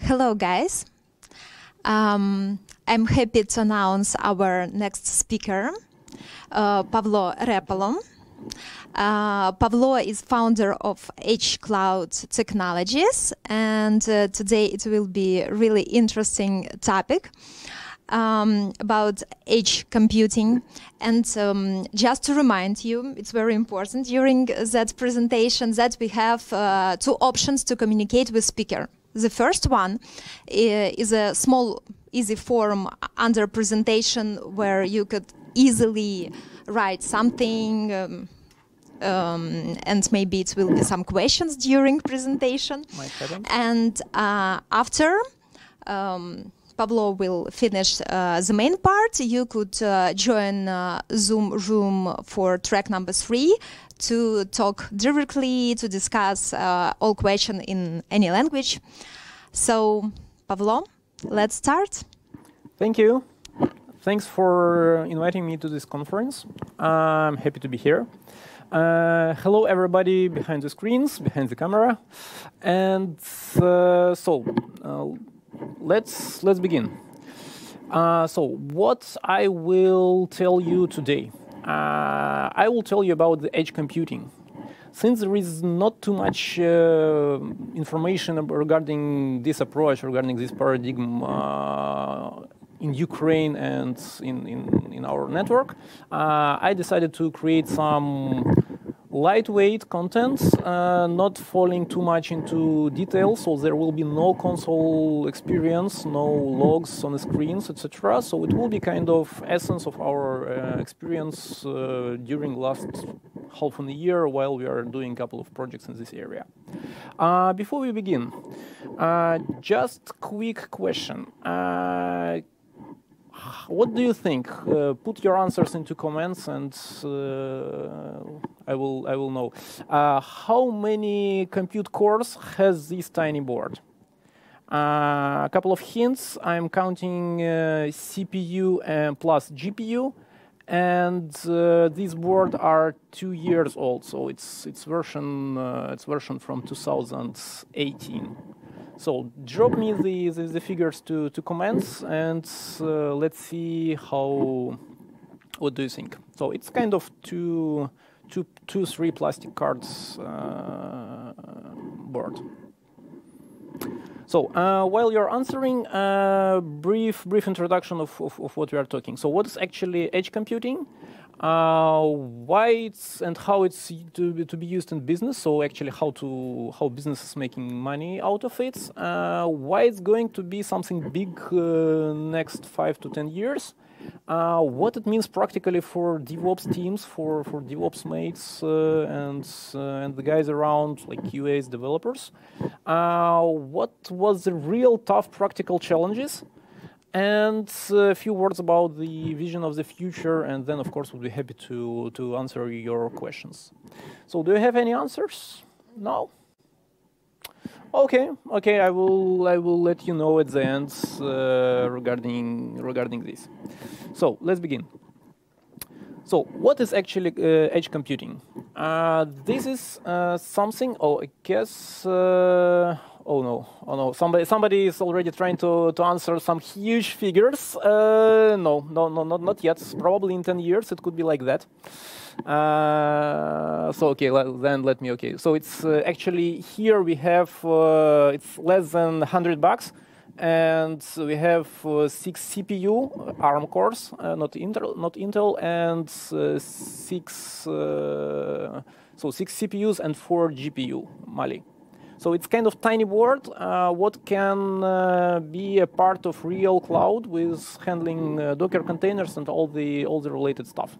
Hello, guys. Um, I'm happy to announce our next speaker, uh, Pavlo Repalo. Uh, Pavlo is founder of Edge Cloud Technologies, and uh, today it will be a really interesting topic um, about edge computing. And um, just to remind you, it's very important during that presentation that we have uh, two options to communicate with speaker. The first one is a small, easy form under presentation where you could easily write something. Um, um, and maybe it will be some questions during presentation. And uh, after um, Pavlo will finish uh, the main part. You could uh, join uh, Zoom room for track number three to talk directly, to discuss uh, all questions in any language. So, Pavlo, let's start. Thank you. Thanks for inviting me to this conference. I'm happy to be here. Uh, hello, everybody behind the screens, behind the camera. And uh, so, uh, let's let's begin. Uh, so, what I will tell you today, I will tell you about the edge computing. Since there is not too much uh, information regarding this approach, regarding this paradigm uh, in Ukraine and in, in, in our network, uh, I decided to create some lightweight content, uh, not falling too much into details, so there will be no console experience, no logs on the screens, etc. So it will be kind of essence of our uh, experience uh, during last half of a year while we are doing a couple of projects in this area. Uh, before we begin, uh, just quick question uh, what do you think? Uh, put your answers into comments, and uh, I will I will know. Uh, how many compute cores has this tiny board? Uh, a couple of hints. I'm counting CPU and plus GPU, and these boards are two years old, so it's it's version it's version from 2018. So drop me the, the, the, figures to, to comments and uh, let's see how, what do you think? So it's kind of two, two, two three plastic cards uh, board. So uh, while you're answering, uh, brief brief introduction of, of, of, what we are talking. So what is actually edge computing? uh, why it's and how it's to, to be used in business. So actually, how to how business is making money out of it. Uh, why it's going to be something big uh, next five to ten years. Uh, what it means practically for DevOps teams, for for DevOps mates uh, and uh, and the guys around like QAs developers. what was the real tough practical challenges? and a few words about the vision of the future, and then, of course, we'll be happy to, to answer your questions. So, do you have any answers? No? Okay, okay, I will, I will let you know at the end uh, regarding, regarding this. So, let's begin. So, what is actually uh, edge computing? Uh, this is uh, something, oh, I guess uh, oh no, oh no, somebody somebody is already trying to, to answer some huge figures. Uh, no, no, no, not not yet. Probably in 10 years it could be like that. Uh, so okay, then let me okay. So it's uh, actually here we have uh, it's less than 100 bucks, and we have uh, six CPU ARM cores, uh, not Intel, not Intel, and six so six CPUs and four GPU Mali. So it's kind of tiny board. Uh, what can uh, be a part of real cloud with handling uh, Docker containers and all the all the related stuff.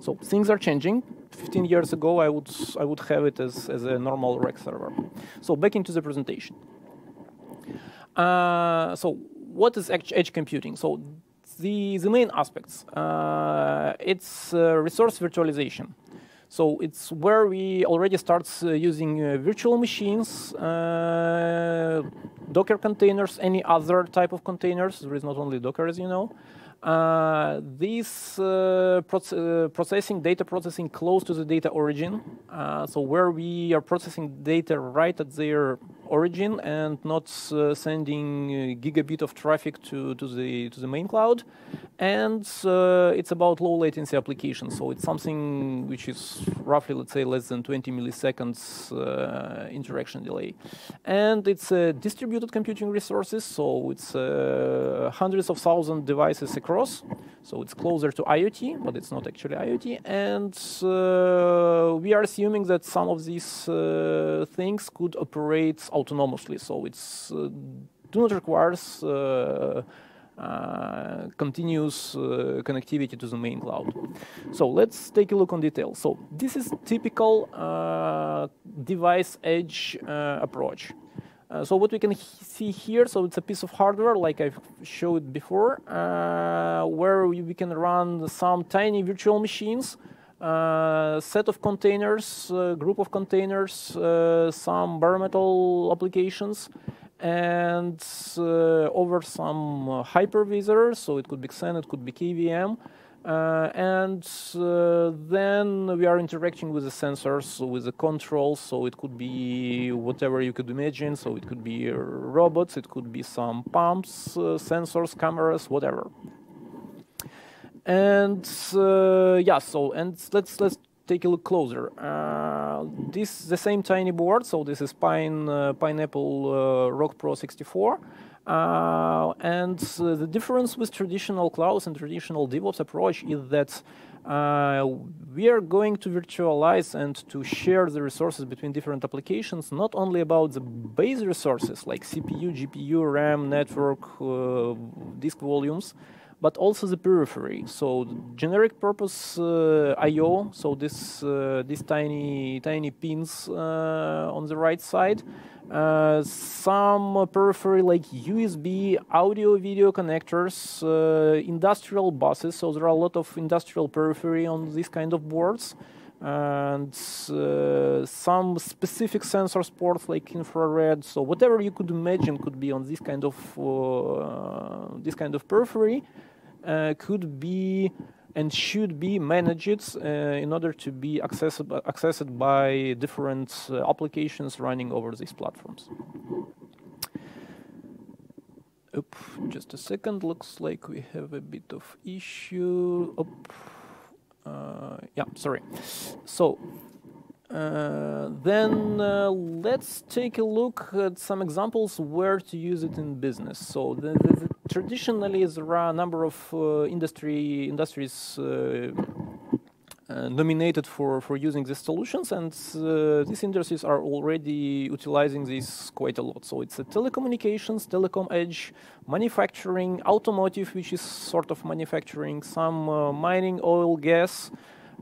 So things are changing. 15 years ago, I would I would have it as, as a normal rack server. So back into the presentation. Uh, so what is edge computing? So the the main aspects. Uh, it's uh, resource virtualization. So it's where we already start uh, using uh, virtual machines, uh, Docker containers, any other type of containers. There is not only Docker, as you know. Uh, this uh, proce uh, processing, data processing close to the data origin, uh, so where we are processing data right at their origin and not sending gigabit of traffic to, to, the, to the main cloud. And it's about low latency applications, so it's something which is roughly, let's say, less than 20 milliseconds interaction delay. And it's distributed computing resources, so it's hundreds of thousand devices across. So it's closer to IoT, but it's not actually IoT. And uh, we are assuming that some of these uh, things could operate autonomously. So it's uh, do not requires uh, uh, continuous uh, connectivity to the main cloud. So let's take a look on detail. So this is typical device edge approach. Uh, so what we can see here, so it's a piece of hardware like I've showed before, uh, where we, we, can run some tiny virtual machines, uh, set of containers, uh, group of containers, uh, some bare metal applications, and over some hypervisor, so it could be Xen, it could be KVM, uh, and uh, then we are interacting with the sensors, with the controls. So it could be whatever you could imagine. So it could be robots, it could be some pumps, uh, sensors, cameras, whatever. And uh, yeah, so and let's let's take a look closer. Uh, this the same tiny board. So this is Pine uh, Pineapple Rock Pro 64. Uh, and uh, the difference with traditional clouds and traditional DevOps approach is that uh, we are going to virtualize and to share the resources between different applications, not only about the base resources like CPU, GPU, RAM, network, uh, disk volumes, but also the periphery. So generic purpose uh, I/O. So this uh, these tiny tiny pins uh, on the right side. Uh, some periphery like USB, audio, video connectors, uh, industrial buses. So there are a lot of industrial periphery on these kind of boards and uh, some specific sensor ports like infrared. So whatever you could imagine could be on this kind of this kind of periphery could be and should be managed uh, in order to be accessible, accessed by different uh, applications running over these platforms. Oop, just a second. Looks like we have a bit of issue. Oop. Uh, yeah, sorry. So uh, then uh, let's take a look at some examples where to use it in business. So the, the traditionally there are a number of uh, industry industries uh, uh, nominated for, for using these solutions, and these industries are already utilizing this quite a lot. So it's telecommunications, telecom edge, manufacturing, automotive, which is sort of manufacturing, some mining, oil, gas,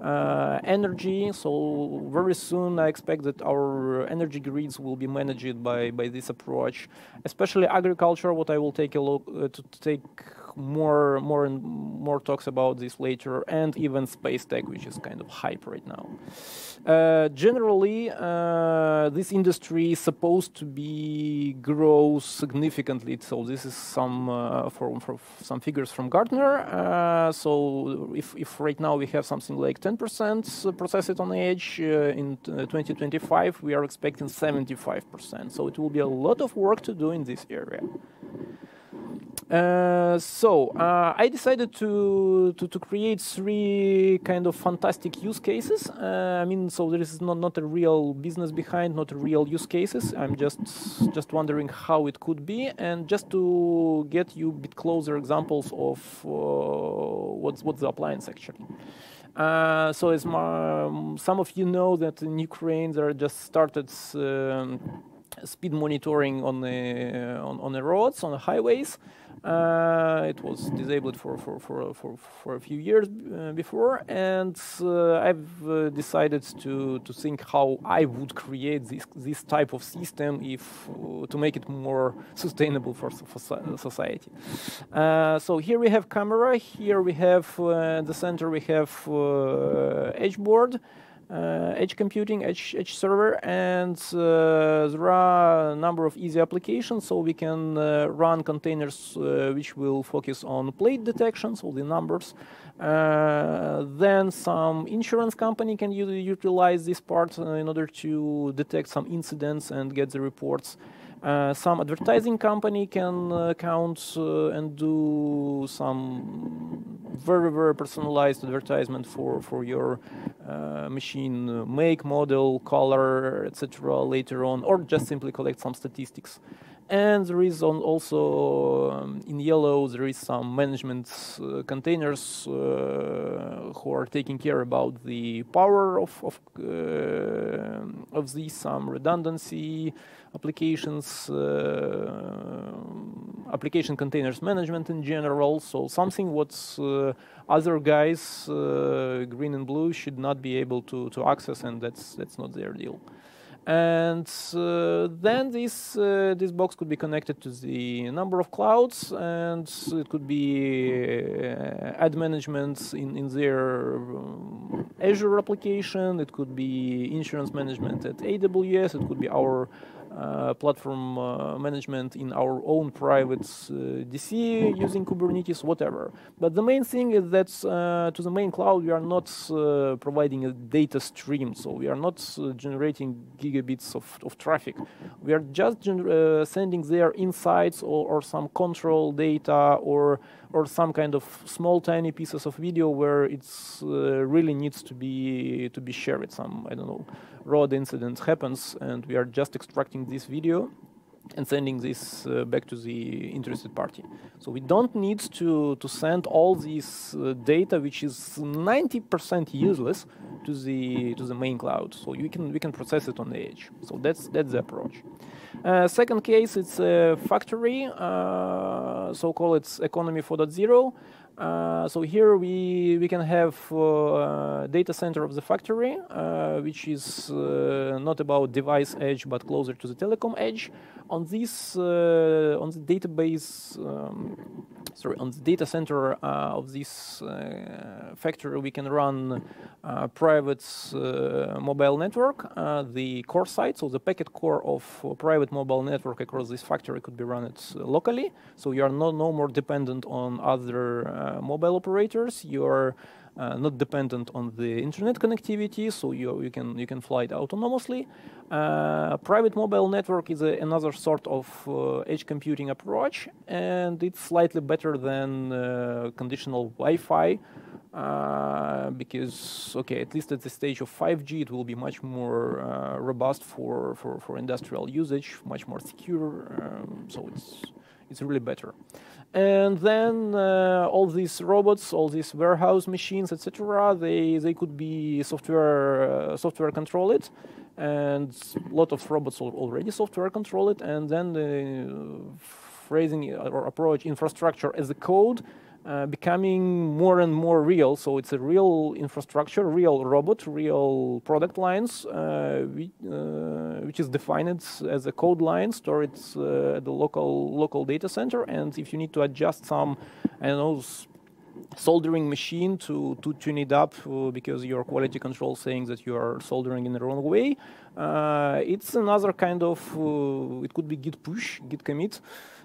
uh, energy. So very soon, I expect that our energy grids will be managed by by this approach, especially agriculture. What I will take a look uh, to take more more and more talks about this later, and even space tech, which is kind of hype right now. Uh, generally, uh, this industry is supposed to be grow significantly. So this is some uh, for, for, some figures from Gartner. Uh, so if, if right now we have something like 10% processed on edge uh, in 2025, we are expecting 75%. So it will be a lot of work to do in this area. Uh, so uh, I decided to, to, to create three kind of fantastic use cases. Uh, I mean, so there is not not a real business behind, not real use cases. I'm just just wondering how it could be, and just to get you a bit closer examples of uh, what's what's the appliance actually. Uh, so as my, some of you know that in Ukraine there just started. Um, speed monitoring on the on, on the roads on the highways uh, it was disabled for for for for, for a few years uh, before, and uh, I've uh, decided to to think how I would create this this type of system if uh, to make it more sustainable for, for society. Uh, so here we have camera. Here we have the center. We have edge board. Uh, edge computing, edge, edge server, and uh, there are a number of easy applications. So we can uh, run containers which will focus on plate detection, so the numbers. then some insurance company can utilize this part in order to detect some incidents and get the reports. Uh, some advertising company can uh, count uh, and do some very very personalized advertisement for for your uh, machine make model color etc later on or just simply collect some statistics. And there is also um, in yellow there is some management uh, containers uh, who are taking care about the power of of, uh, of these some redundancy applications uh, application containers management in general. So something what uh, other guys uh, green and blue should not be able to to access and that's that's not their deal. And uh, then this uh, this box could be connected to the number of clouds and it could be uh, ad management in, in their um, Azure application. It could be insurance management at AWS it could be our uh, platform uh, management in our own private uh, DC using Kubernetes, whatever. But the main thing is that to the main cloud, we are not providing a data stream. So we are not generating gigabits of, of traffic. We are just sending their insights or, or some control data or or some kind of small tiny pieces of video where it's uh, really needs to be to be shared some i don't know road incident happens and we are just extracting this video and sending this uh, back to the interested party. So we don't need to, to send all this uh, data, which is 90% useless, to the to the main cloud. So you can we can process it on the edge. So that's that's the approach. Uh, second case, it's a factory, uh, so call it economy 4.0. Uh, so here we we can have uh, data center of the factory, uh, which is uh, not about device edge but closer to the telecom edge. On this uh, on the database, um, sorry, on the data center uh, of this factory, we can run private mobile network. the core site, so the packet core of private mobile network across this factory could be run locally. So you are no no more dependent on other mobile operators. You're uh, not dependent on the internet connectivity, so you, you can you can fly it autonomously. Uh, private mobile network is a, another sort of uh, edge computing approach, and it's slightly better than uh, conditional Wi-Fi. Uh, because okay, at least at the stage of 5G, it will be much more robust for, for, for industrial usage, much more secure. Um, so it's it's really better. And then uh, all these robots, all these warehouse machines, etc., they they could be software uh, software controlled, and a lot of robots already software controlled. And then the phrasing or approach infrastructure as a code uh, becoming more and more real. So it's a real infrastructure, real robot, real product lines, uh, we, uh, which is defined as a code line stored uh, at the local local data center. And if you need to adjust some, I don't know, soldering machine to, to tune it up uh, because your quality control saying that you are soldering in the wrong way. Uh, it's another kind of, uh, it could be git push, git commit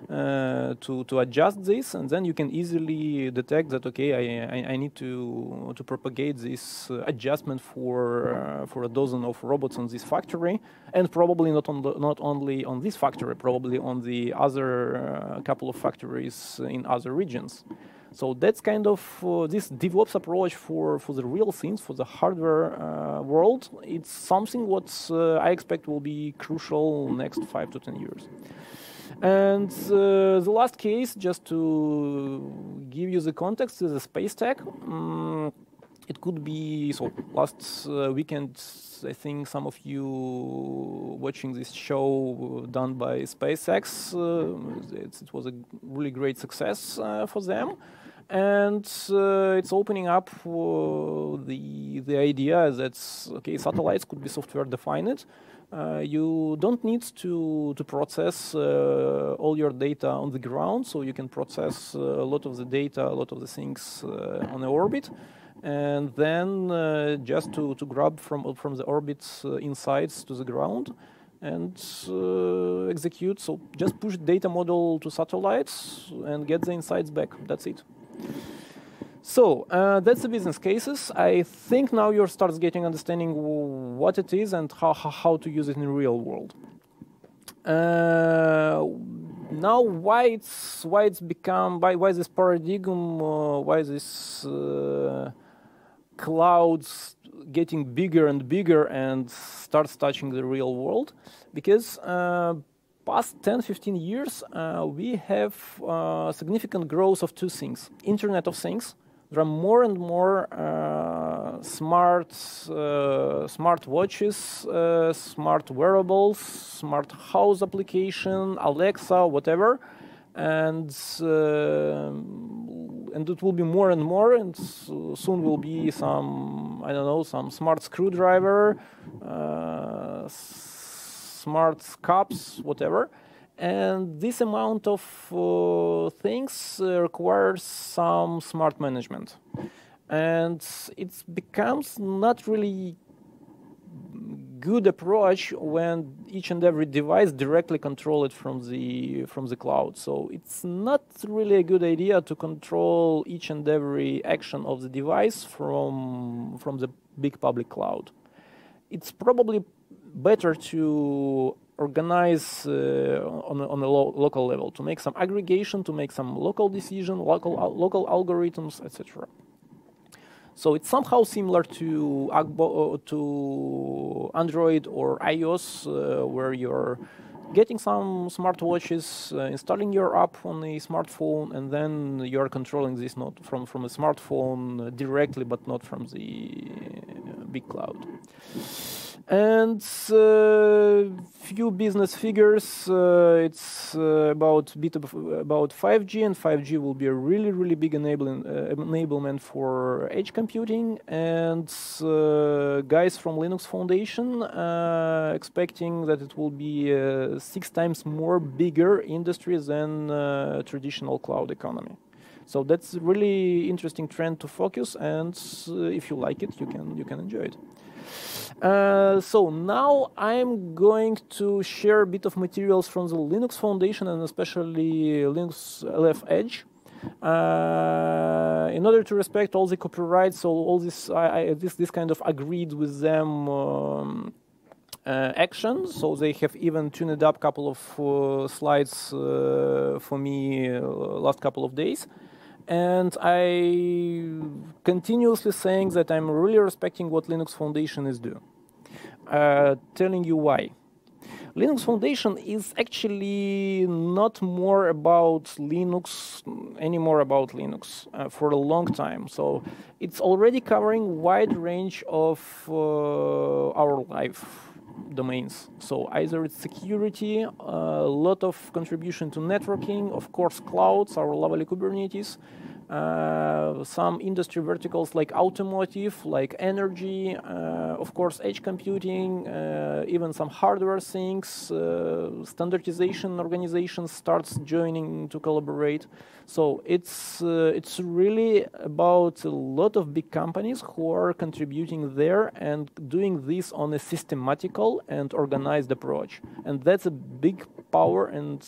uh, to, to adjust this and then you can easily detect that, okay, I, I, I need to, to propagate this uh, adjustment for, uh, for a dozen of robots on this factory and probably not, on the, not only on this factory, probably on the other couple of factories in other regions. So that's kind of uh, this DevOps approach for, for the real things, for the hardware uh, world. It's something what uh, I expect will be crucial next five to ten years. And uh, the last case, just to give you the context, is a space tech. Um, it could be so. Last uh, weekend, I think some of you watching this show done by SpaceX, uh, it, it, was a really great success for them and uh, it's opening up the the idea that okay satellites could be software defined. Uh, you don't need to to process uh, all your data on the ground, so you can process uh, a lot of the data, a lot of the things uh, on the orbit. and then just to, to grab from, from the orbits insights to the ground and uh, execute. So just push data model to satellites and get the insights back. That's it. So uh, that's the business cases. I think now you're start getting understanding what it is and how, how to use it in the real world. Uh, now, why it's why it's become why why this paradigm uh, why this uh, clouds getting bigger and bigger and starts touching the real world because uh, past 10 15 years uh, we have uh, significant growth of two things. Internet of things. There are more and more uh, smart uh, smart watches, uh, smart wearables, smart house application, Alexa, whatever, and uh, and it will be more and more, and soon will be some I don't know some smart screwdriver, smart cups, whatever. And this amount of uh, things uh, requires some smart management. And it becomes not really good approach when each and every device directly control it from the from the cloud. So it's not really a good idea to control each and every action of the device from from the big public cloud. It's probably better to organize uh, on, a, on a lo local level, to make some aggregation, to make some local decision, local, local algorithms, etc. So it's somehow similar to uh, to Android or iOS, uh, where you're getting some smartwatches, uh, installing your app on a smartphone, and then you're controlling this not from from a smartphone directly, but not from the big cloud. And uh, few business figures. Uh, it's uh, about bit about 5G, and 5G will be a really really big enabling uh, enablement for edge computing. And uh, guys from Linux Foundation uh, expecting that it will be six times more bigger industry than traditional cloud economy. So that's really interesting trend to focus, and if you like it, you can you can enjoy it. Uh, so now I'm going to share a bit of materials from the Linux Foundation and especially Linux LF Edge. Uh, in order to respect all the copyrights, so all this, I, I, this, this kind of agreed with them um, uh, actions. So they have even tuned up a couple of uh, slides uh, for me last couple of days and I continuously saying that I'm really respecting what Linux Foundation is doing. Telling you why. Linux Foundation is actually not more about Linux anymore about Linux uh, for a long time. So it's already covering wide range of uh, our life domains. So either it's security, a lot of contribution to networking, of course clouds, our lovely Kubernetes, uh, some industry verticals like automotive, like energy, uh, of course, edge computing, uh, even some hardware things, uh, standardization organizations starts joining to collaborate. So it's uh, it's really about a lot of big companies who are contributing there and doing this on a systematical and organized approach, and that's a big power and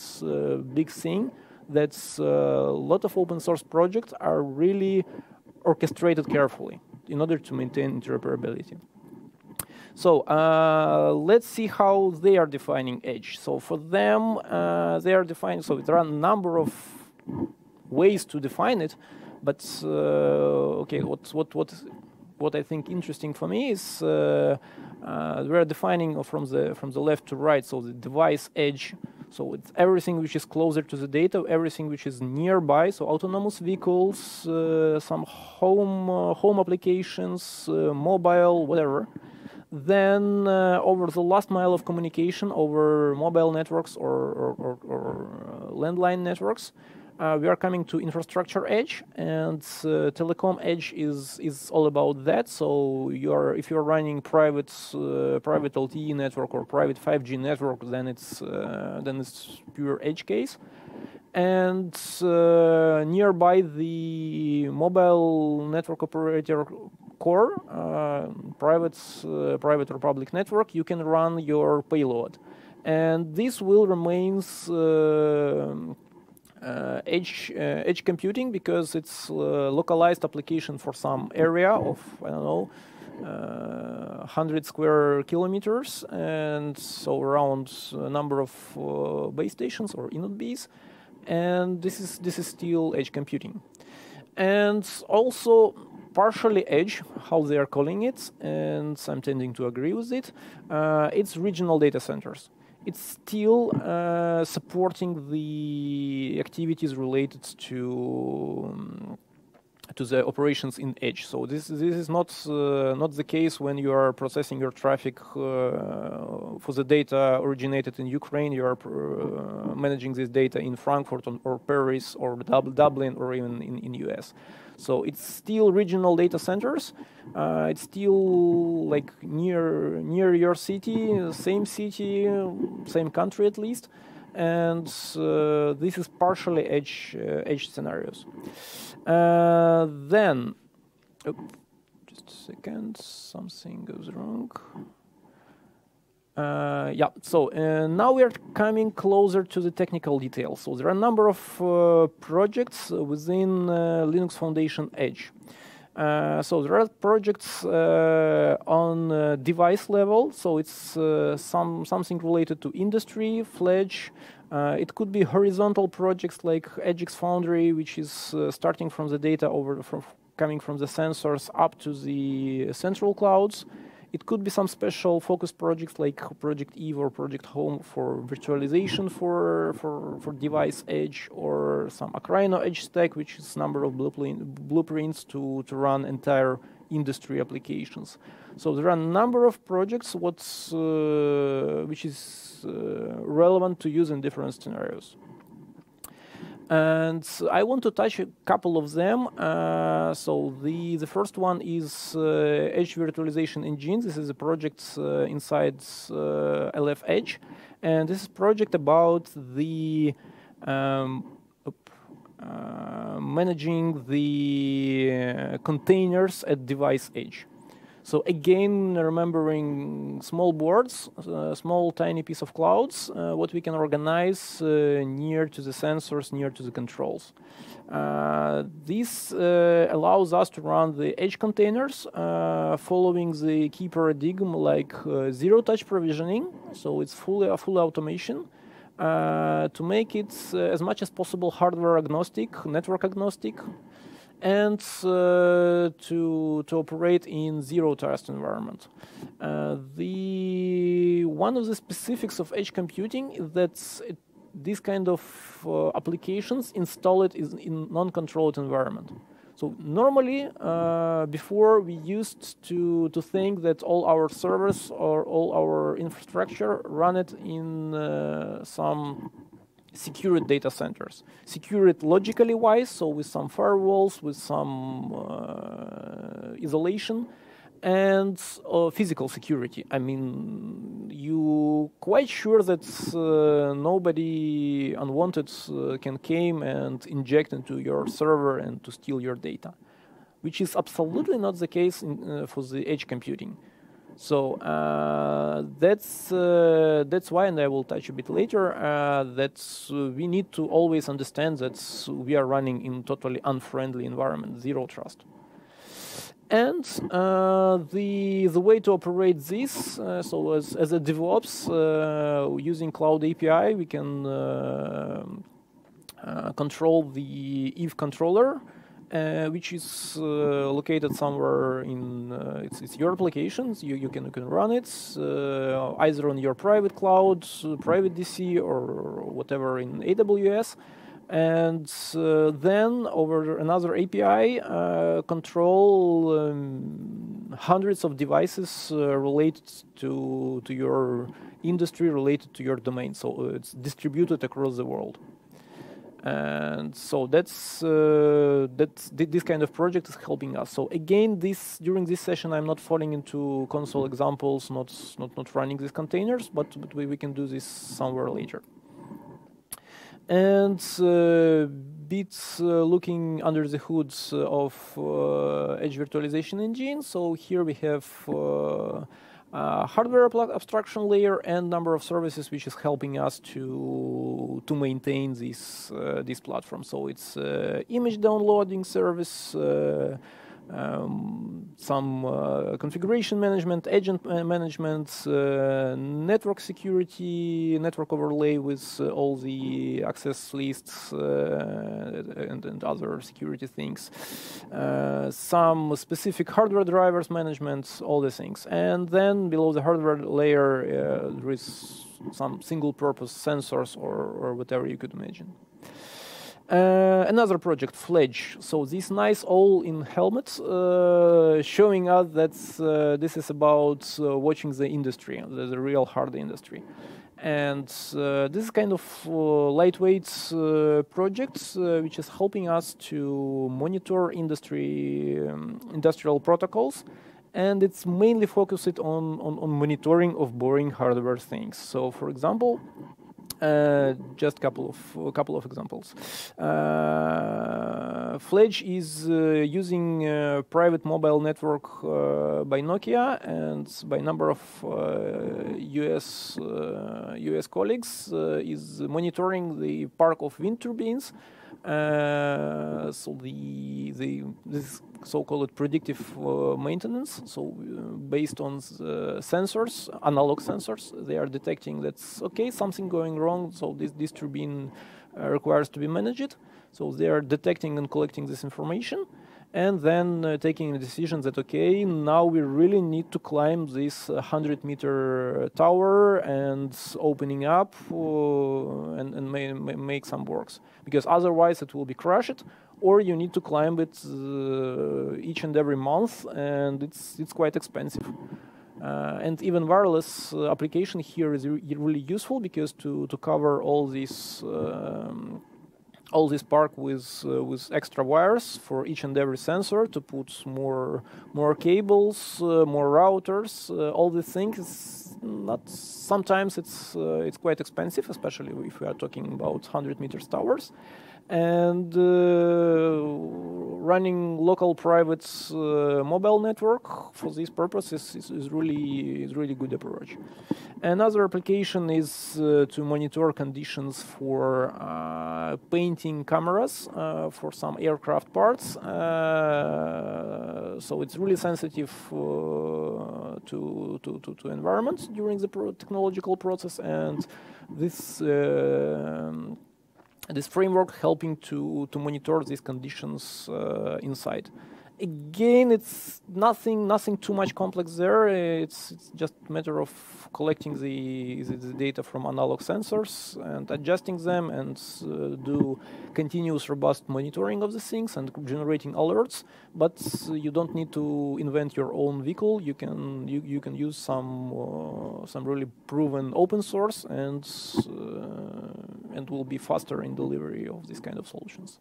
big thing that uh, a lot of open source projects are really orchestrated carefully in order to maintain interoperability. So uh, let's see how they are defining edge. So for them, uh, they are defining, so there are a number of ways to define it, but uh, okay, what, what, what, what I think interesting for me is uh, uh, we are defining from the, from the left to right, so the device edge so it's everything which is closer to the data, everything which is nearby. So autonomous vehicles, uh, some home uh, home applications, uh, mobile, whatever. Then uh, over the last mile of communication over mobile networks or, or, or, or uh, landline networks, uh, we are coming to infrastructure edge, and uh, telecom edge is is all about that. So you're if you're running private uh, private LTE network or private 5G network, then it's uh, then it's pure edge case. and uh, nearby the mobile network operator core, uh, private, private or public network, you can run your payload. And this will remains edge uh, edge computing because it's localized application for some area of I don't know uh, 100 square kilometers and so around a number of uh, base stations or bees and this is this is still edge computing. And also partially edge how they are calling it and i'm tending to agree with it uh, it's regional data centers it's still uh, supporting the activities related to um, to the operations in edge. So this this is not uh, not the case when you are processing your traffic uh, for the data originated in Ukraine. You are uh, managing this data in Frankfurt or Paris or Dublin or even in in US. So it's still regional data centers. Uh, it's still like near near your city, same city, same country at least, and uh, this is partially edge uh, edge scenarios. Uh, then, oh, just a second, something goes wrong. Uh, yeah, so uh, now we are coming closer to the technical details. So there are a number of uh, projects within uh, Linux Foundation Edge. Uh, so there are projects on device level. So it's some something related to industry, Fledge. Uh, it could be horizontal projects like EdgeX Foundry, which is uh, starting from the data over from coming from the sensors up to the central clouds. It could be some special focus projects like Project Eve or Project Home for virtualization for, for, for device edge or some Akraino edge stack, which is number of blueprints to, to run entire industry applications. So there are a number of projects what's, uh, which is uh, relevant to use in different scenarios. And I want to touch a couple of them. Uh, so the, the first one is uh, Edge Virtualization Engine. This is a project uh, inside uh, LF Edge. And this is project about the um, managing the uh, containers at device edge. So again, remembering small boards, uh, small tiny piece of clouds, uh, what we can organize uh, near to the sensors, near to the controls. Uh, this uh, allows us to run the edge containers uh, following the key paradigm like zero-touch provisioning, so it's fully full automation. To make it as much as possible hardware agnostic, network agnostic, and uh, to to operate in zero trust environment. Uh, the one of the specifics of edge computing is that these kind of uh, applications install it in non-controlled environment. So normally, uh, before we used to to think that all our servers or all our infrastructure run it in uh, some secured data centers. Secured logically wise, so with some firewalls, with some uh, isolation, and uh, physical security. I mean, you quite sure that uh, nobody unwanted uh, can came and inject into your server and to steal your data, which is absolutely not the case in, uh, for the edge computing. So uh, that's uh, that's why, and I will touch a bit later. That we need to always understand that we are running in totally unfriendly environment, zero trust. And uh, the the way to operate this, uh, so as, as a DevOps uh, using Cloud API, we can control the Eve controller uh, which is uh, located somewhere in uh, it's, it's, your applications. You, you can you can run it either on your private cloud, private DC, or whatever in AWS, and uh, then over another API uh, control um, hundreds of devices related to to your industry, related to your domain. So it's distributed across the world. And so that's uh, that's this kind of project is helping us. So again this during this session i'm not falling into console examples not not not running these containers but but we, we can do this somewhere later And uh, bits uh, looking under the hoods of uh, Edge virtualization engine. So here we have uh, hardware abstraction layer and number of services which is helping us to to maintain this uh, this platform. So it's uh, image downloading service, um, some uh, configuration management, agent management, uh, network security, network overlay with uh, all the access lists uh, and, and, other security things, uh, some specific hardware drivers management, all the things. And then below the hardware layer, uh, there is some single purpose sensors or, or whatever you could imagine. Uh, another project, Fledge. So these nice all-in helmets uh, showing us that uh, this is about uh, watching the industry, the, the, real hard industry. And uh, this is kind of uh, lightweight project which is helping us to monitor industry um, industrial protocols and it's mainly focused on, on, on monitoring of boring hardware things. So for example, uh, just a couple of a couple of examples. Uh, Fledge is uh, using a private mobile network uh, by Nokia and by number of US uh, US colleagues is monitoring the park of wind turbines uh, so the the this so-called predictive uh, maintenance. So uh, based on sensors, analog sensors, they are detecting that's okay, something going wrong. So this this turbine requires to be managed. So they are detecting and collecting this information and then uh, taking a decision that okay now we really need to climb this 100 meter tower and opening up uh, and, and may, may make some works. Because otherwise it will be crushed or you need to climb it uh, each and every month and it's it's quite expensive. Uh, and even wireless uh, application here is re really useful because to to cover all these um, all this park with uh, with extra wires for each and every sensor to put more more cables, uh, more routers, uh, all these things. Not sometimes it's uh, it's quite expensive, especially if we are talking about 100 meters towers and uh, running local private uh, mobile network for this purpose is, is, is, really is really good approach. Another application is uh, to monitor conditions for uh, painting cameras uh, for some aircraft parts. Uh, so it's really sensitive to, to, to, to environment during the pro technological process and this um, this framework helping to, to monitor these conditions uh, inside. Again, it's nothing nothing too much complex there. It's, it's just a matter of collecting the, the, the, data from analog sensors and adjusting them and uh, do continuous robust monitoring of the things and generating alerts. But you don't need to invent your own vehicle. You can you, you can use some uh, some really proven open source and uh, and will be faster in delivery of these kind of solutions.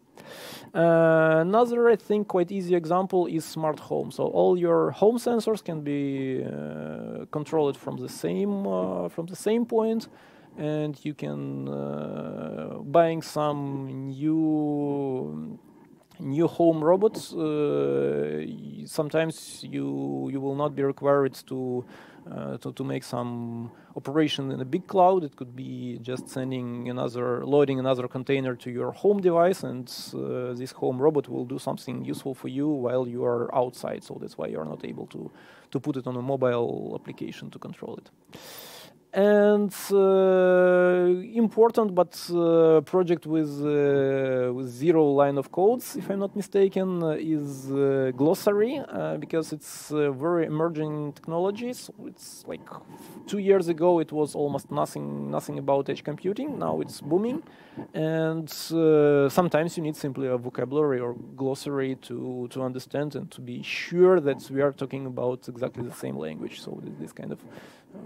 Uh, another, I think, quite easy example is smart home. So all your home sensors can be uh, controlled from the same same uh, from the same point and you can uh, buying some new new home robots uh, sometimes you you will not be required to uh, to, to make some operation in a big cloud. It could be just sending another, loading another container to your home device, and uh, this home robot will do something useful for you while you are outside. So that's why you are not able to, to put it on a mobile application to control it and uh, important but uh, project with uh, with zero line of codes if i'm not mistaken is glossary because it's very emerging technology. So it's like two years ago it was almost nothing nothing about edge computing. Now it's booming and sometimes you need simply a vocabulary or glossary to to understand and to be sure that we are talking about exactly the same language. So this kind of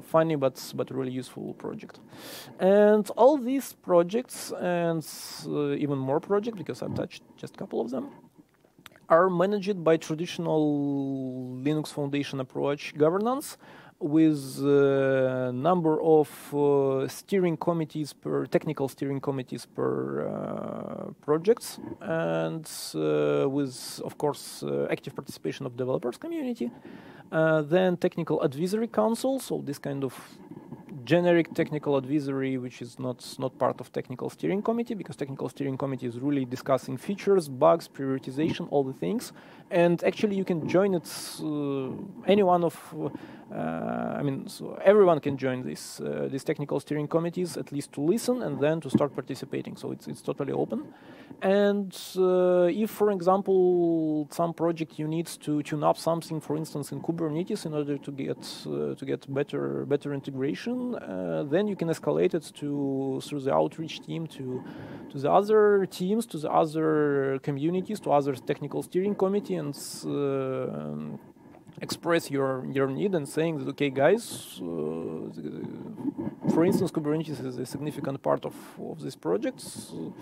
funny but but really useful project. And all these projects and uh, even more projects because i've touched just a couple of them are managed by traditional linux foundation approach governance with a number of uh, steering committees per technical steering committees per uh, projects and uh, with of course uh, active participation of developers community uh, then technical advisory council so this kind of generic technical advisory, which is not not part of technical steering committee, because technical steering committee is really discussing features, bugs, prioritization, all the things. And actually, you can join it. Uh, any one of, uh, I mean, so everyone can join this uh, these technical steering committees at least to listen and then to start participating. So it's it's totally open. And uh, if, for example, some project you need to tune up something, for instance, in Kubernetes in order to get uh, to get better better integration, uh, then you can escalate it to through the outreach team to to the other teams, to the other communities, to other technical steering committee, and um, express your your need and saying that okay guys uh, for instance kubernetes is a significant part of, of this project so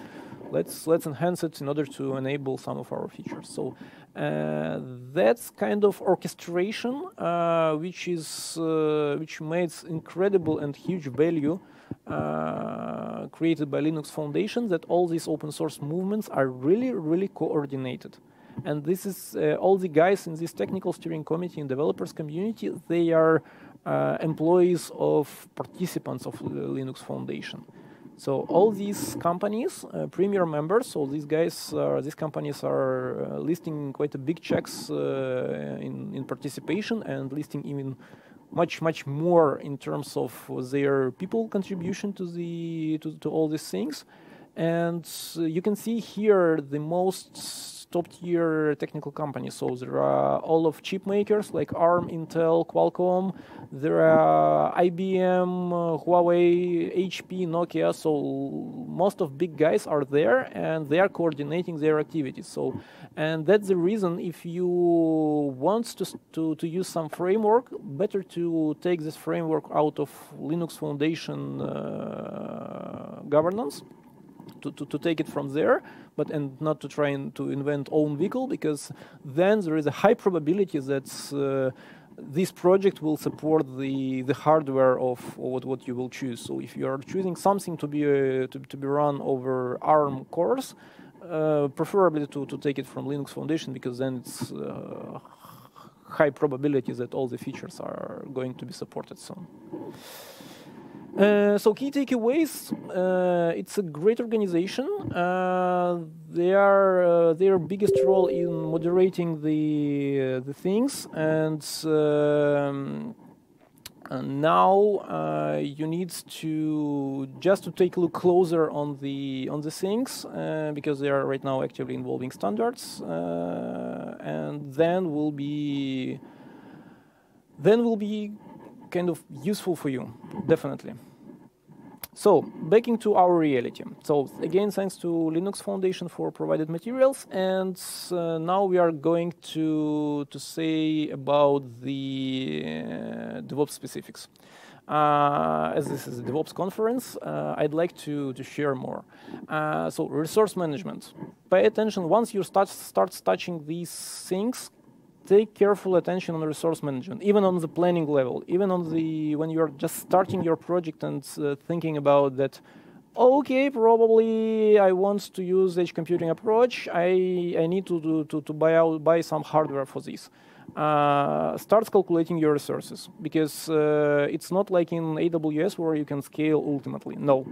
let's let's enhance it in order to enable some of our features. So uh, that's kind of orchestration uh, which is uh, which makes incredible and huge value uh, created by linux foundation that all these open source movements are really really coordinated and this is uh, all the guys in this technical steering committee and developers community, they are uh, employees of participants of the Linux Foundation. So all these companies, uh, premier members, so these guys, uh, these companies are uh, listing quite a big checks uh, in, in participation and listing even much much more in terms of their people contribution to the to, to all these things. And you can see here the most top tier technical companies. So there are all of chip makers like ARM, Intel, Qualcomm. There are IBM, Huawei, HP, Nokia. So most of big guys are there and they are coordinating their activities. So, and that's the reason if you want to, to, to use some framework, better to take this framework out of Linux Foundation uh, governance to, to, to, take it from there, but and not to try and to invent own vehicle because then there is a high probability that uh, this project will support the the hardware of what, what you will choose. So if you are choosing something to be uh, to, to be run over ARM cores, uh, preferably to, to take it from Linux Foundation because then it's uh, high probability that all the features are going to be supported soon. Uh, so key takeaways: uh, it's a great organization. Uh, they are uh, their biggest role in moderating the uh, the things, and, um, and now you need to just to take a look closer on the on the things because they are right now actively involving standards, and then will be then will be kind of useful for you, definitely. So, back into our reality. So, again, thanks to Linux Foundation for provided materials, and uh, now we are going to to say about the uh, DevOps specifics. Uh, as this is a DevOps conference, uh, I'd like to, to share more. Uh, so, resource management. Pay attention once you start starts touching these things take careful attention on resource management, even on the planning level, even on the when you're just starting your project and uh, thinking about that. Okay, probably I want to use edge computing approach. I, I need to, do, to, to buy out buy some hardware for this. Uh, starts calculating your resources because uh, it's not like in AWS where you can scale ultimately. No,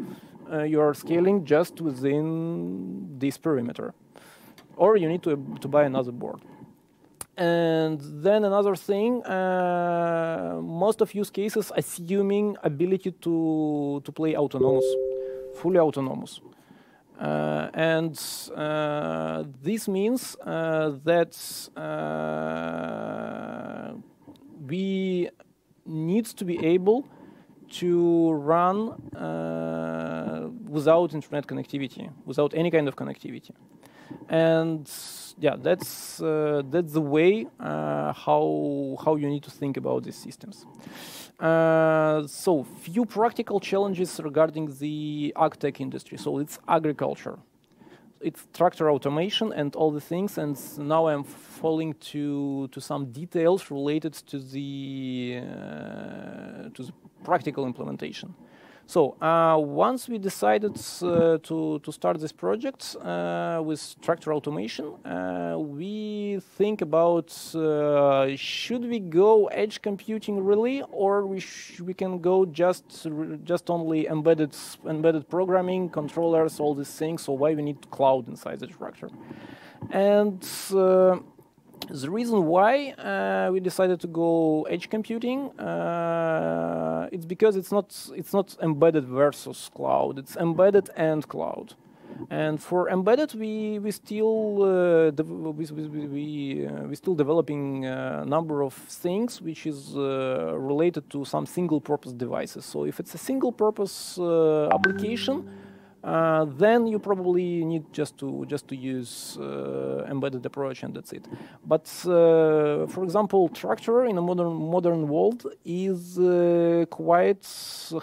uh, you are scaling just within this perimeter, or you need to to buy another board. And then another thing, uh, most of use cases assuming ability to, to play autonomous, fully autonomous. Uh, and uh, this means uh, that uh, we need to be able to run uh, without internet connectivity, without any kind of connectivity. And yeah, that's uh, that's the way uh, how how you need to think about these systems. Uh, so, few practical challenges regarding the agtech industry. So, it's agriculture. it's tractor automation and all the things. And now I'm falling to to some details related to the uh, to the practical implementation. So uh, once we decided uh, to, to start this project uh, with tractor automation, uh, we think about uh, should we go edge computing really, or we we can go just just only embedded embedded programming, controllers, all these things. So why we need cloud inside the tractor? And uh, the reason why uh, we decided to go edge computing, uh, it's because it's not it's not embedded versus cloud. It's embedded and cloud. And for embedded, we we still uh, we we we, uh, we still developing a number of things which is uh, related to some single purpose devices. So if it's a single purpose uh, application uh, then you probably need just to just to use uh, embedded approach and that's it. But uh, for example, tractor in a modern modern world is uh, quite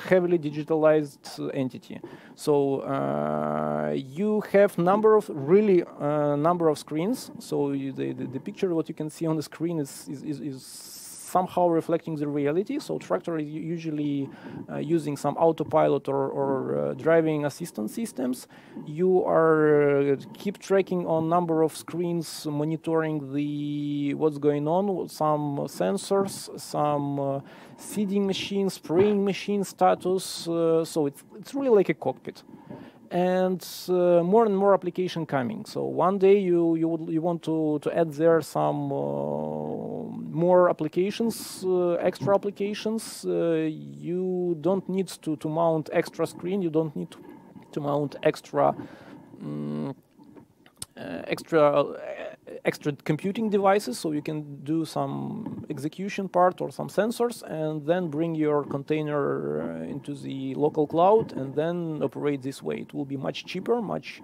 heavily digitalized entity. So uh, you have number of really number of screens. So the, the, the picture what you can see on the screen is is, is, is somehow reflecting the reality. So tractor is usually uh, using some autopilot or, or uh, driving assistance systems. You are uh, keep tracking on number of screens, monitoring the what's going on, some sensors, some uh, seeding machine, spraying machine status. Uh, so it's it's really like a cockpit and uh, more and more application coming. So one day you you would you want to to add there some uh, more applications, uh, extra applications. Uh, you don't need to to mount extra screen. You don't need to, to mount extra. Um, extra extra computing devices so you can do some execution part or some sensors and then bring your container uh, into the local cloud and then operate this way. It will be much cheaper, much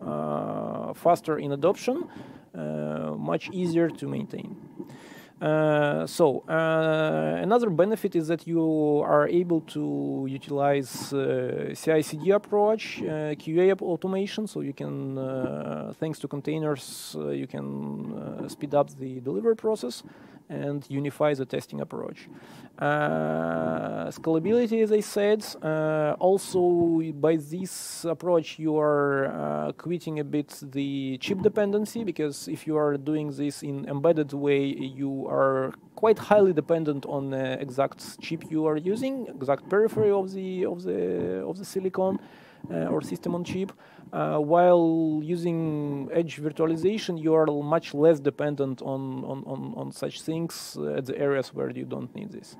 uh, faster in adoption, uh, much easier to maintain. Uh, so uh, another benefit is that you are able to utilize uh, CI/CD approach, uh, QA automation. So you can, uh, thanks to containers, you can speed up the delivery process and unify the testing approach. Uh, scalability, as I said, uh, also by this approach you are uh, quitting a bit the chip dependency because if you are doing this in embedded way, you are quite highly dependent on the exact chip you are using, exact periphery of the of the of the silicon or system on chip. Uh, while using edge virtualization, you are much less dependent on, on, on, on such things at the areas where you don't need this.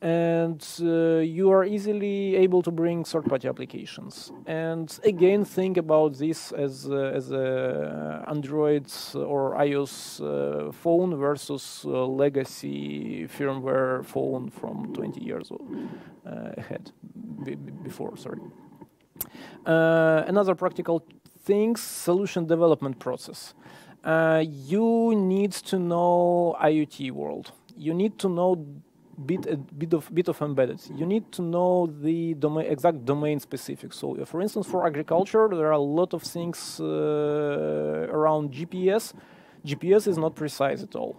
And uh, you are easily able to bring third-party applications. And again, think about this as, uh, as a Android or iOS uh, phone versus legacy firmware phone from 20 years uh, ahead, before, sorry. Uh, another practical thing, solution development process. Uh, you need to know IoT world. You need to know bit a bit of bit of embedded. You need to know the domain, exact domain specific. So, uh, for instance, for agriculture, there are a lot of things uh, around GPS. GPS is not precise at all.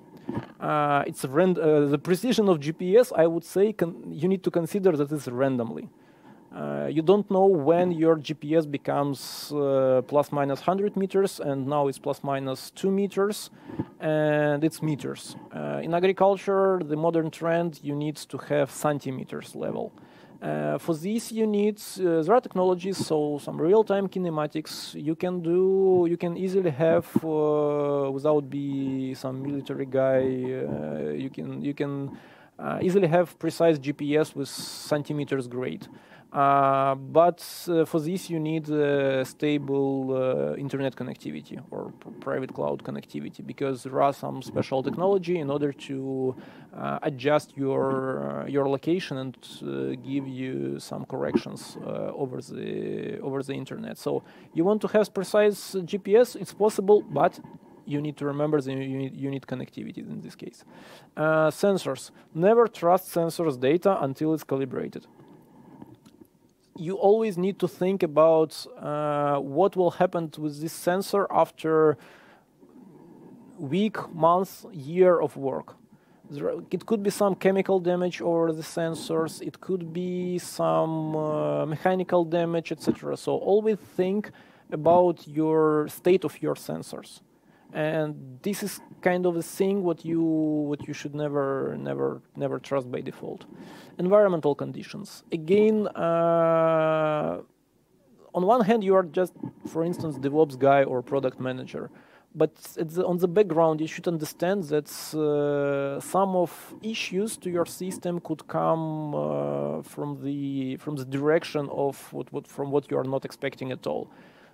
Uh, it's uh, the precision of GPS. I would say you need to consider that it's randomly. Uh, you don't know when your GPS becomes uh, plus minus 100 meters and now it's plus minus 2 meters and it's meters. Uh, in agriculture, the modern trend, you need to have centimeters level. Uh, for this you need, uh, there are technologies, so some real-time kinematics you can do, you can easily have uh, without be some military guy, you can, you can easily have precise GPS with centimeters grade. Uh, but uh, for this, you need uh, stable uh, internet connectivity or private cloud connectivity because there are some special technology in order to uh, adjust your uh, your location and give you some corrections over the over the internet. So you want to have precise GPS? It's possible, but you need to remember that you need, you need connectivity in this case. sensors. Never trust sensors data until it's calibrated you always need to think about uh, what will happen with this sensor after week, month, year of work. It could be some chemical damage over the sensors. It could be some uh, mechanical damage, etc. So always think about your state of your sensors and this is kind of a thing what you what you should never never never trust by default. Environmental conditions. Again uh, on one hand you are just for instance devops guy or product manager. But on the background you should understand that uh, some of issues to your system could come uh, from the from the direction of what, what from what you are not expecting at all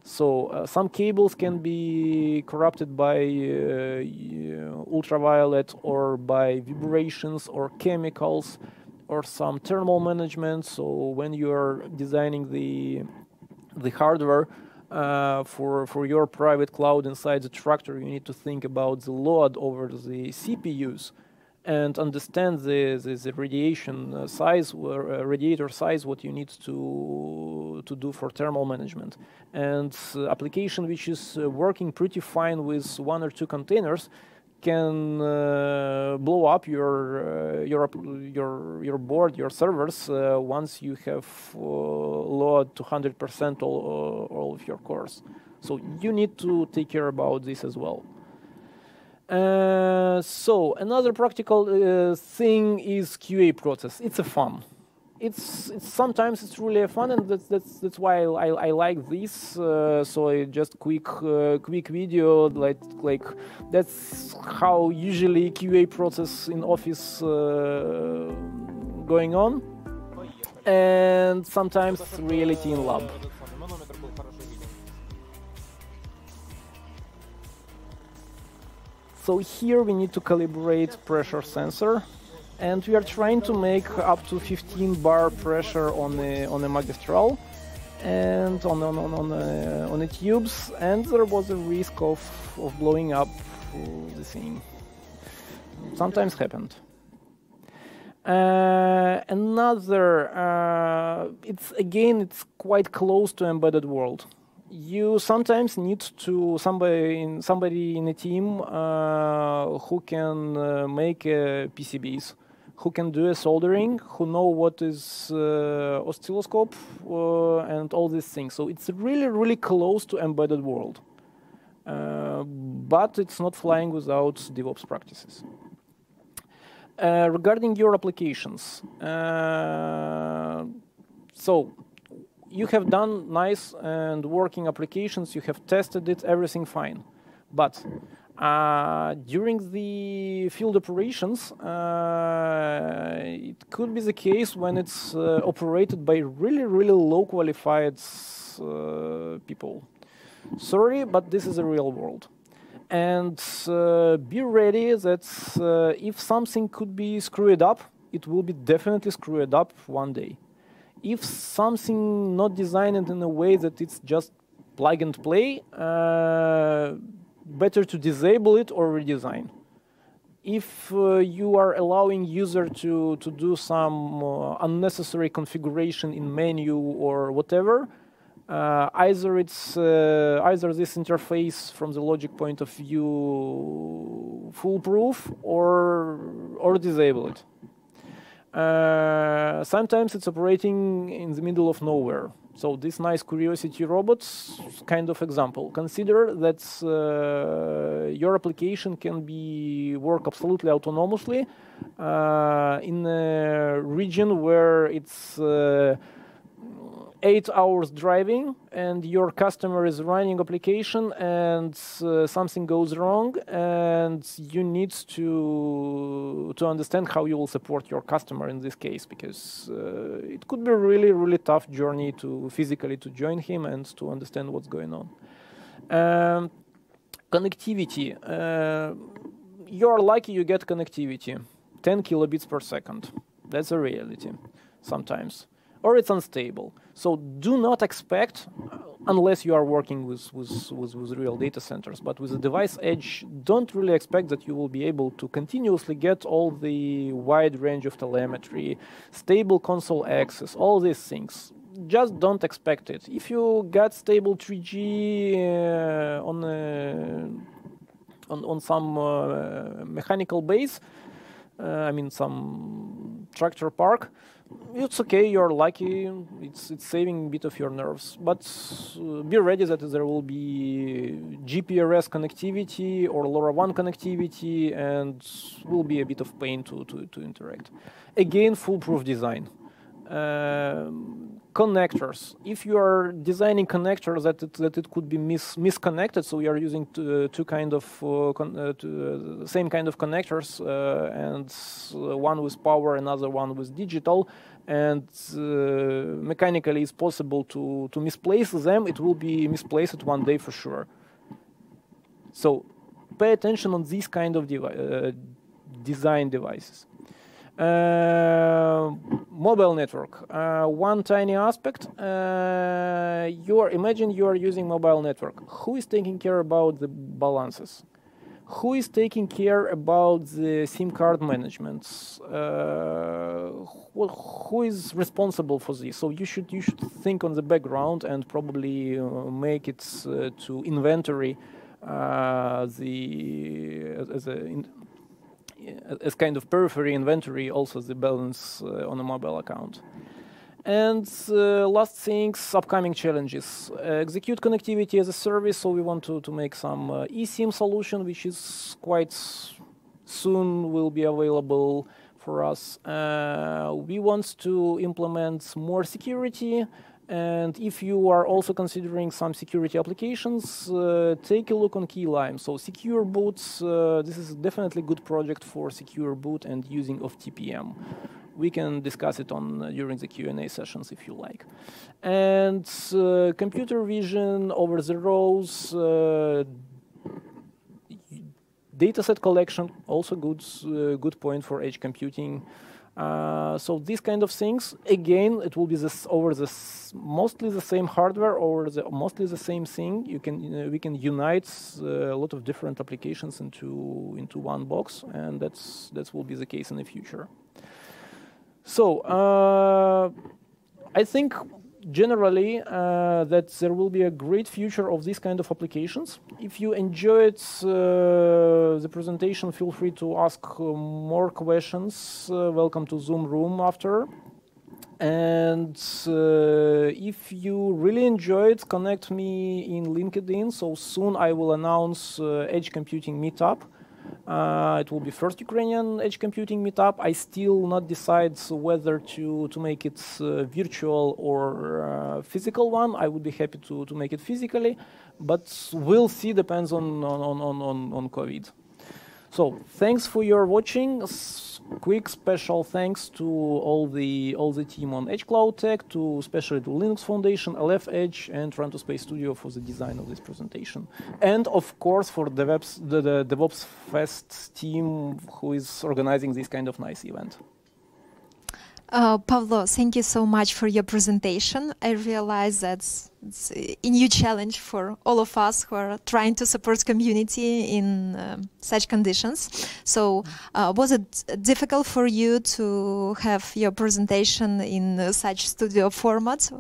so uh, some cables can be corrupted by uh, ultraviolet or by vibrations or chemicals or some thermal management. So when you are designing the the hardware uh, for for your private cloud inside the tractor, you need to think about the load over the CPUs and understand the, the, the radiation uh, size, or uh, radiator size, what you need to, to do for thermal management. And uh, application which is uh, working pretty fine with one or two containers can uh, blow up your, uh, your, your, your board, your servers, once you have load to 100% all, all of your cores. So you need to take care about this as well. Uh, so another practical uh, thing is QA process. It's a fun. It's, it's, sometimes it's really a fun, and that's that's that's why I, I, I like this. Uh, so I just quick uh, quick video like like that's how usually QA process in office uh, going on, and sometimes reality in lab. So here we need to calibrate pressure sensor and we are trying to make up to 15 bar pressure on the on the magistral and on on on on, uh, on the tubes and there was a risk of of blowing up the thing. Sometimes happened. Uh, another uh, it's again it's quite close to embedded world you sometimes need to somebody in somebody in a team uh, who can uh, make uh, PCBs, who can do a soldering, who know what is uh, oscilloscope uh, and all these things. So it's really really close to embedded world, but it's not flying without DevOps practices. regarding your applications, so you have done nice and working applications, you have tested it, everything fine. But uh, during the field operations, uh, it could be the case when it's uh, operated by really, really low qualified uh, people. Sorry, but this is a real world. And uh, be ready that uh, if something could be screwed up, it will be definitely screwed up one day if something not designed in a way that it's just plug and play, uh, better to disable it or redesign. If uh, you are allowing user to, to do some uh, unnecessary configuration in menu or whatever, uh, either it's uh, either this interface from the logic point of view foolproof or or disable it. Uh, sometimes it's operating in the middle of nowhere. So this nice curiosity robots kind of example. Consider that uh, your application can be work absolutely autonomously uh, in a region where it's uh, eight hours driving and your customer is running application and uh, something goes wrong and you need to to understand how you will support your customer in this case because uh, it could be a really really tough journey to physically to join him and to understand what's going on. Um, connectivity uh, you're lucky you get connectivity 10 kilobits per second. That's a reality sometimes or it's unstable. So do not expect, uh, unless you are working with, with, with, with, real data centers, but with the device edge, don't really expect that you will be able to continuously get all the wide range of telemetry, stable console access, all these things. just don't expect it. If you get stable 3G uh, on a, on on some uh, mechanical base, uh, I mean some tractor park, it's okay. You're lucky. It's it's saving a bit of your nerves, but uh, be ready that there will be GPRS connectivity or LoRaWAN connectivity, and will be a bit of pain to to, to interact. Again, foolproof design. Um, connectors. If you are designing connectors that it, that it could be mis misconnected, so you are using two, two kind of uh, uh, two, uh, same kind of connectors, uh, and uh, one with power, another one with digital, and uh, mechanically it's possible to to misplace them. It will be misplaced one day for sure. So pay attention on these kind of devi design devices. Uh, mobile network. Uh, one tiny aspect. Uh, you are imagine you are using mobile network. Who is taking care about the balances? Who is taking care about the SIM card management? Uh, who, is responsible for this? So you should you should think on the background and probably uh, make it uh, to inventory the as a in, as kind of periphery inventory also the balance uh, on a mobile account. And uh, last things, upcoming challenges. Uh, execute connectivity as a service, so we want to, to make some uh, eSIM solution, which is quite soon will be available for us. Uh, we want to implement more security and if you are also considering some security applications, uh, take a look on Keylime. So secure boots, uh, this is definitely a good project for secure boot and using of TPM. We can discuss it on uh, during the Q&A sessions if you like. And uh, computer vision over the rows, uh, dataset collection, also good, uh, good point for edge computing. Uh, so these kind of things, again, it will be this over this mostly the same hardware or the mostly the same thing. You can uh, we can unite uh, a lot of different applications into into one box, and that's that will be the case in the future. So uh, I think generally uh, that there will be a great future of these kind of applications. If you enjoyed uh, the presentation, feel free to ask uh, more questions. Uh, welcome to Zoom room after. And uh, if you really enjoyed, connect me in LinkedIn. So soon I will announce Edge Computing Meetup. Uh, it will be first Ukrainian edge computing meetup. I still not decide whether to, to make it uh, virtual or uh, physical one. I would be happy to, to make it physically, but we'll see, depends on, on, on, on, on COVID. So thanks for your watching quick special thanks to all the all the team on Edge Cloud Tech, to especially to Linux Foundation, LF Edge, and Toronto Space Studio for the design of this presentation, and of course for DevOps, the, the DevOps Fest team who is organizing this kind of nice event. Uh, Pavlo, thank you so much for your presentation. I realize that's it's a new challenge for all of us who are trying to support community in uh, such conditions. So, uh, was it difficult for you to have your presentation in uh, such studio format?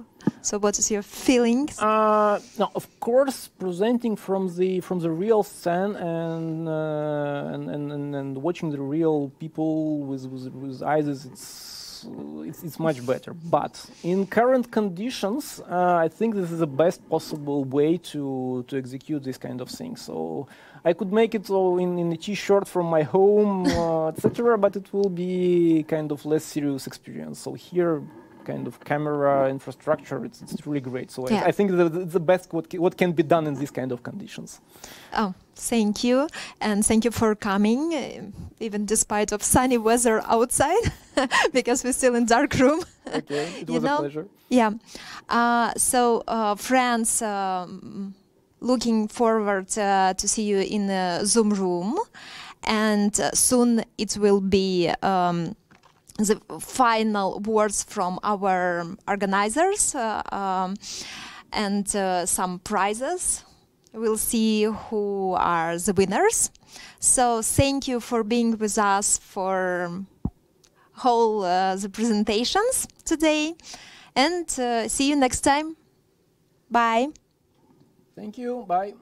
So, what is your feelings? Uh, now, of course, presenting from the from the real scene and uh, and, and, and watching the real people with with, with eyes, it's it's, it's much better. But in current conditions, uh, I think this is the best possible way to, to execute this kind of thing. So I could make it all in, in a t-shirt from my home, uh, etc., but it will be kind of less serious experience. So here, kind of camera infrastructure, it's, it's really great. So yeah. I, I, think the, the best what, what can be done in these kind of conditions. Oh, thank you. And thank you for coming, uh, even despite of sunny weather outside, because we're still in dark room. Okay, it was know? a pleasure. Yeah. Uh, so, uh, friends, um, looking forward uh, to see you in the Zoom room. And uh, soon it will be um, the final words from our organizers uh, um, and uh, some prizes. We'll see who are the winners. So thank you for being with us for whole uh, the presentations today. and uh, see you next time. Bye. Thank you. Bye.